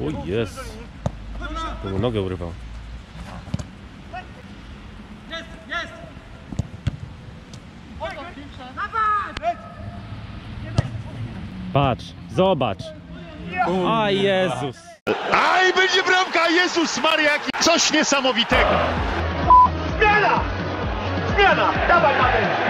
O jest. Komu nogę urywał. Patrz, zobacz. A Jezus. Aj, będzie bramka! Jezus Maria, coś niesamowitego! Zmiana! Zmiana! Dawaj Marek!